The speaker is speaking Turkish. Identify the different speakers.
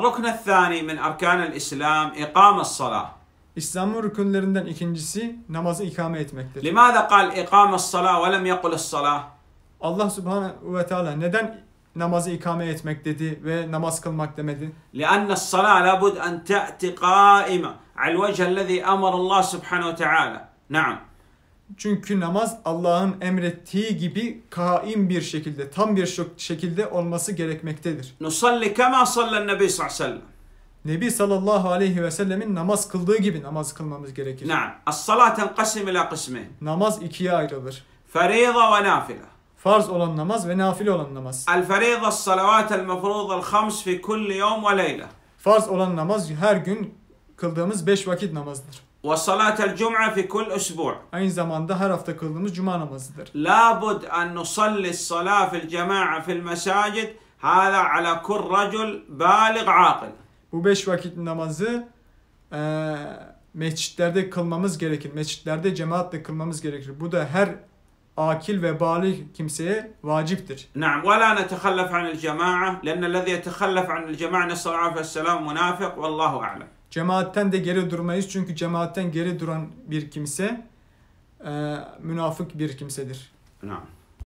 Speaker 1: الركن الثاني من أركان الإسلام إقام الصلاة
Speaker 2: İslam'ın rükünlerinden ikincisi namazı ikame etmektir.
Speaker 1: لماذا قال إقام الصلاة ولم يقل الصلاة
Speaker 2: Allah subhanehu ve teala neden namazı ikame etmek dedi ve namaz kılmak demedi?
Speaker 1: لأن الصلاة لابد أن تأتي قائمة على الوجه الذي أمر الله سبحانه وتعالى نعم
Speaker 2: Çünkü namaz Allah'ın emrettiği gibi kaim bir şekilde, tam bir şekilde olması gerekmektedir.
Speaker 1: Nusalli kema sallen nebi sallallahu aleyhi ve sellem.
Speaker 2: Nebi sallallahu aleyhi ve sellemin namaz kıldığı gibi namaz kılmamız gerekir.
Speaker 1: Naam. As-salaten kasim ila kısmi.
Speaker 2: Namaz ikiye ayrılır.
Speaker 1: Feriza ve nafile.
Speaker 2: Farz olan namaz ve nafile olan namaz.
Speaker 1: El feriza salavat el mefruz el khams fi kulli yevm ve leyle.
Speaker 2: Farz olan namaz her gün kıldığımız beş vakit namazdır.
Speaker 1: Ve salatel cum'a fi kul usbu'.
Speaker 2: Aynı zamanda her hafta kıldığımız cuma namazıdır.
Speaker 1: La bud en nusalli salâ fil cema'a fil mesacid. Hâlâ ala kul racul bâlig âkil.
Speaker 2: Bu beş vakit namazı e, mescitlerde kılmamız gerekir. Mescitlerde cemaatle kılmamız gerekir. Bu da her akil ve bali kimseye vaciptir.
Speaker 1: Naam ve la netehallef anil cema'a. Lenne lezî yetehallef anil cema'a nesal'afe selam münafık. Vallahu a'lem.
Speaker 2: Cemaatten de geri durmayız çünkü cemaatten geri duran bir kimse e, münafık bir kimsedir.
Speaker 1: Nah.